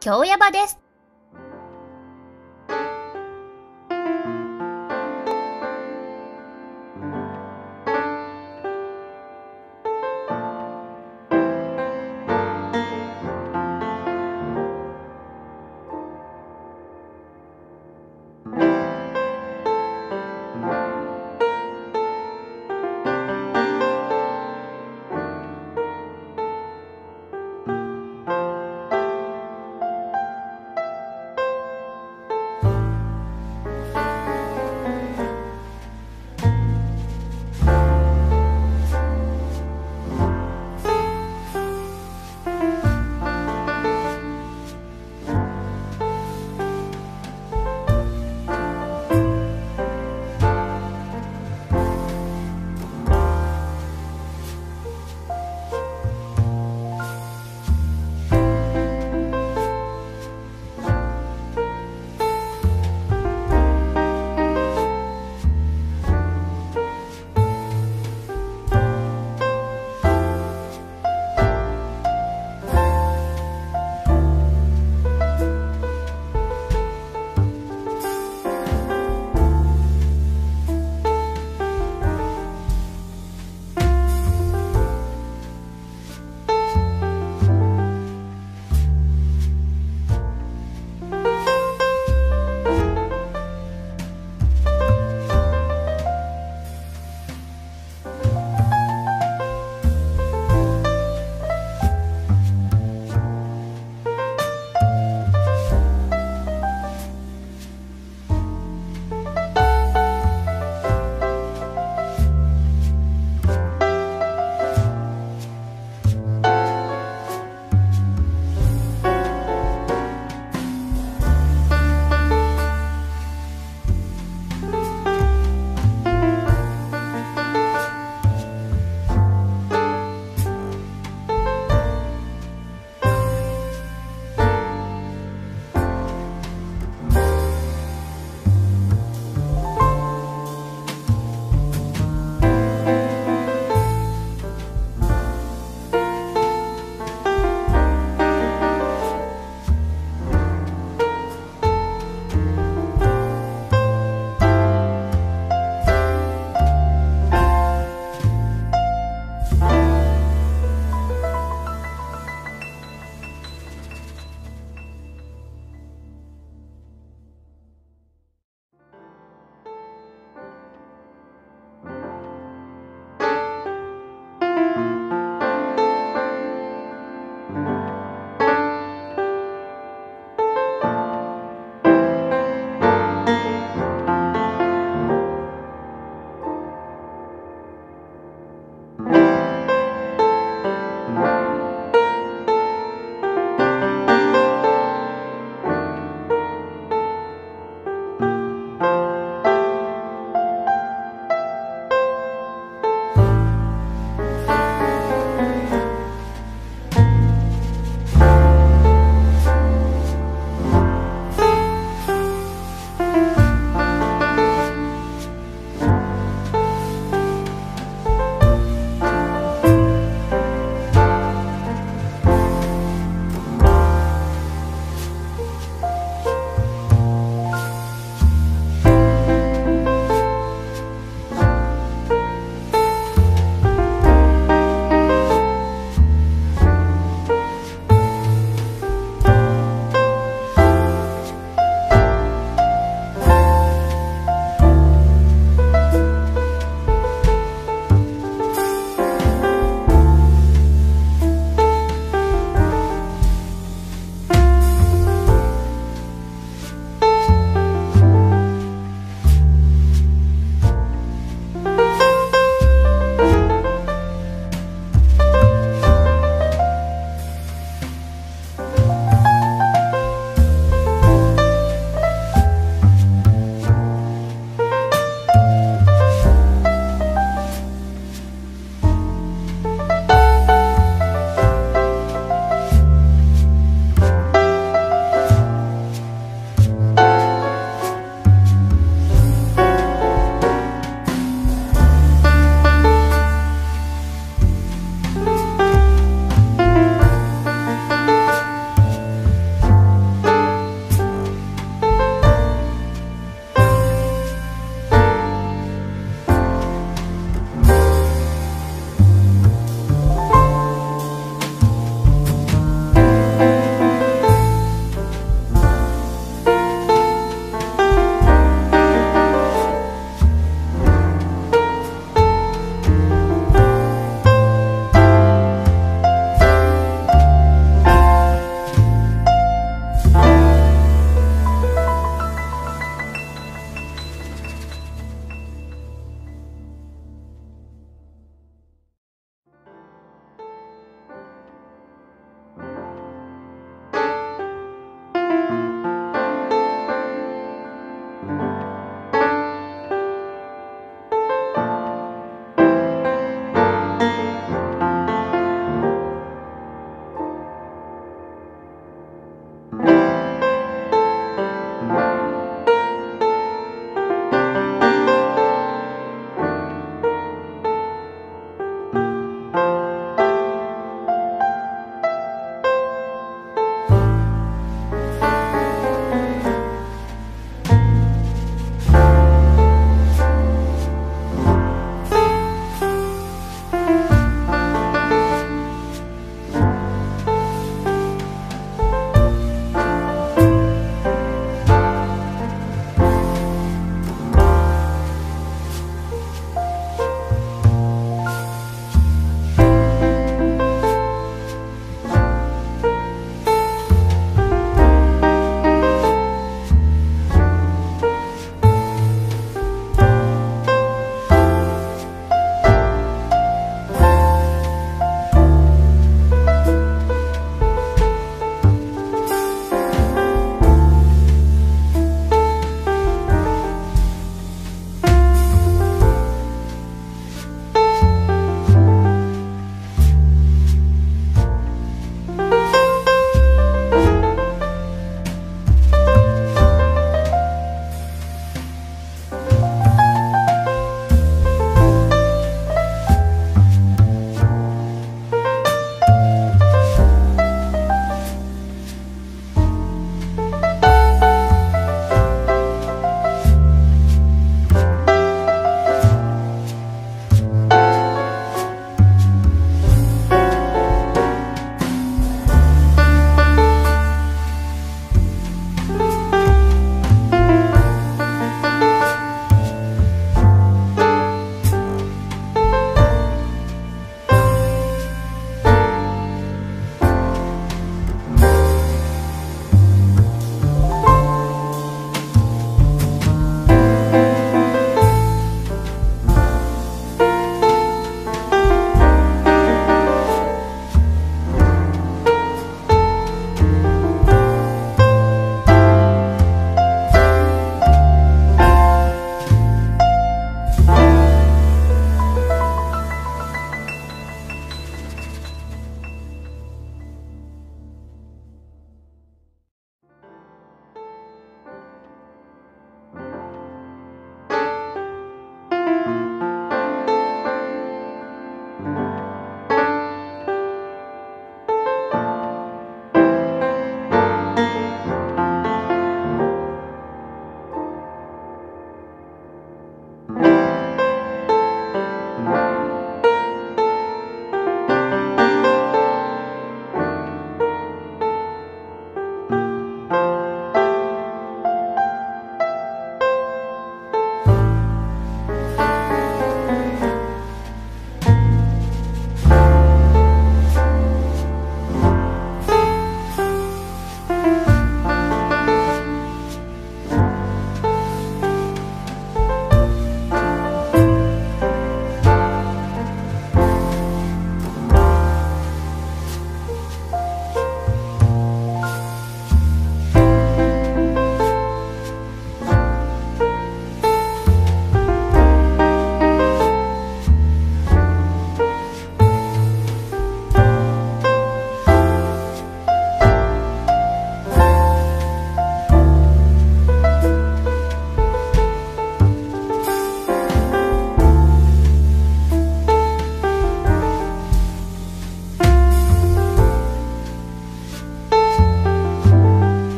京ヤバです。